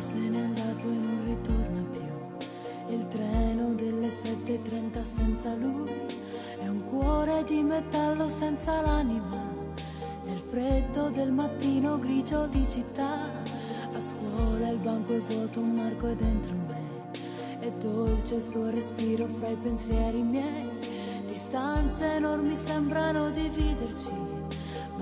se n'è andato e non ritorna più. Il treno delle 7.30 senza lui è un cuore di metallo senza l'anima. Nel freddo del mattino grigio di città, a scuola il banco è vuoto, un marco è dentro me. È dolce il suo respiro fra i pensieri miei. Distanze enormi sembrano dividerci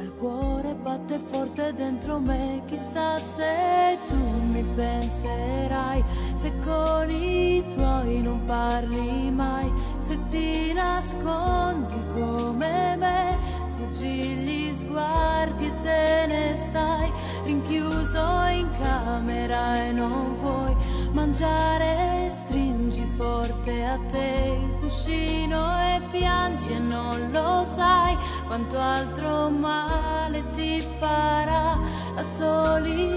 il cuore batte forte dentro me, chissà se tu mi penserai, se con i tuoi non parli mai, se ti nascondi come me, sfuggi gli sguardi e te ne stai, rinchiuso in camera e non vuoi mangiare, stringi forte a te il cuscino piangi e non lo sai quanto altro male ti farà la solitudine.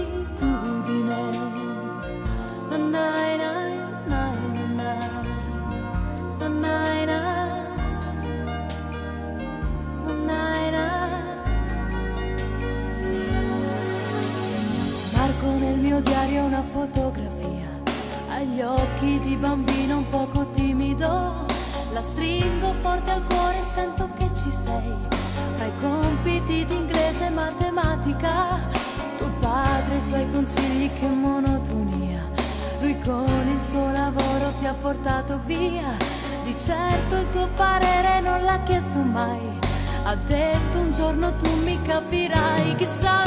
Nanai, nanai, nanai. Marco nel mio diario una fotografia, agli occhi di bambino un poco timido. La stringo forte al cuore e sento che ci sei. Fra i compiti di inglese e matematica, tuo padre e i suoi consigli, che monotonia. Lui con il suo lavoro ti ha portato via. Di certo il tuo parere non l'ha chiesto mai. Ha detto un giorno tu mi capirai, chissà